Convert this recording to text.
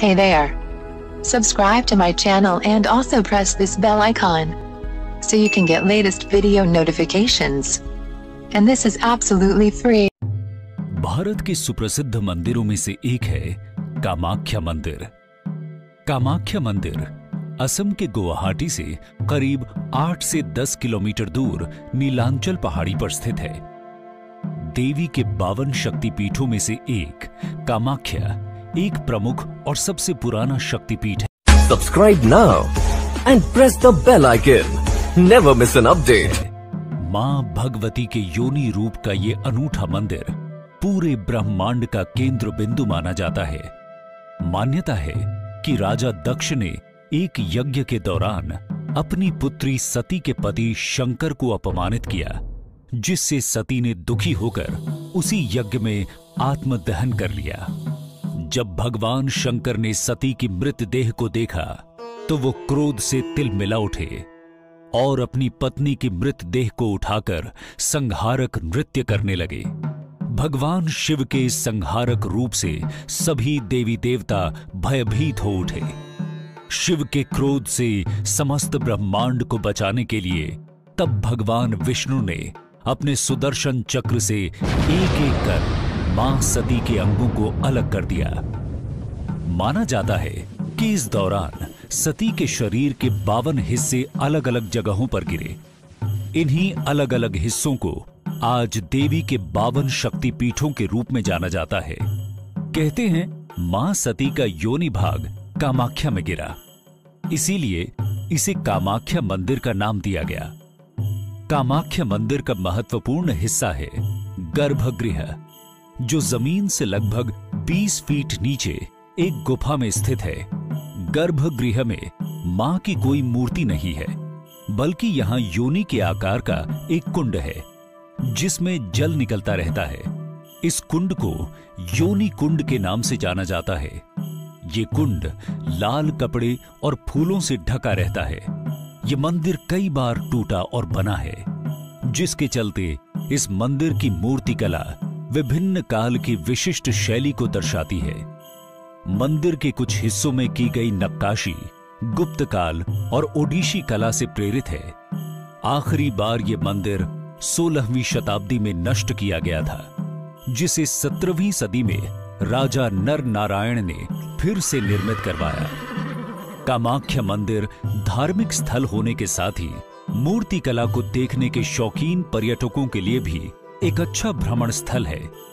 Hey there. Subscribe to my channel and also press this bell icon. So you can get latest video notifications. And this is absolutely free. Bharat के सुप्रसिद्ध मंदिरों में से एक है कामाख्या मंदिर कामाख्या मंदिर असम के गुवाहाटी से करीब 8 से 10 किलोमीटर दूर नीलांचल पहाड़ी पर स्थित है देवी के बावन शक्तिपीठों में से एक कामाख्या एक प्रमुख और सबसे पुराना शक्तिपीठ है subscribe now and press the bell icon. Never miss an update. माँ भगवती के योनि रूप का ये अनूठा मंदिर पूरे ब्रह्मांड का केंद्र बिंदु माना जाता है मान्यता है कि राजा दक्ष ने एक यज्ञ के दौरान अपनी पुत्री सती के पति शंकर को अपमानित किया जिससे सती ने दुखी होकर उसी यज्ञ में आत्मदहन कर लिया जब भगवान शंकर ने सती की मृतदेह को देखा तो वो क्रोध से तिल मिला उठे और अपनी पत्नी की मृतदेह को उठाकर संहारक नृत्य करने लगे। भगवान शिव के इस संहारक रूप से सभी देवी देवता भयभीत हो उठे। शिव के क्रोध से समस्त ब्रह्मांड को बचाने के लिए तब भगवान विष्णु ने अपने सुदर्शन चक्र से एक एक कर माँ सती के अंगों को अलग कर दिया। माना जाता है कि इस दौरान सती के शरीर के बावन हिस्से अलग अलग जगहों पर गिरे। इन्हीं अलग अलग हिस्सों को आज देवी के बावन शक्तिपीठों के रूप में जाना जाता है। कहते हैं, माँ सती का योनि भाग कामाख्या में गिरा। इसीलिए इसे कामाख्या मंदिर का नाम दिया गया। कामाख्या मंदिर का महत्वपूर्ण हिस्सा है गर्भगृह। जो ज़मीन से लगभग 20 फीट नीचे एक गुफा में स्थित है। गर्भगृह में माँ की कोई मूर्ति नहीं है, बल्कि यहाँ योनि के आकार का एक कुंड है, जिसमें जल निकलता रहता है। इस कुंड को योनि कुंड के नाम से जाना जाता है। ये कुंड लाल कपड़े और फूलों से ढका रहता है। ये मंदिर कई बार टूटा और बना है, जिसके चलते इस मंदिर की मूर्ति कला विभिन्न काल की विशिष्ट शैली को दर्शाती है। मंदिर के कुछ हिस्सों में की गई नक्काशी गुप्त काल और ओडिशी कला से प्रेरित है। आखिरी बार यह मंदिर 16वीं शताब्दी में नष्ट किया गया था, जिसे 17वीं सदी में राजा नर नारायण ने फिर से निर्मित करवाया। कामाख्या मंदिर धार्मिक स्थल होने के साथ ही मूर्ति कला को देखने के शौकीन पर्यटकों के लिए भी एक अच्छा भ्रमण स्थल है।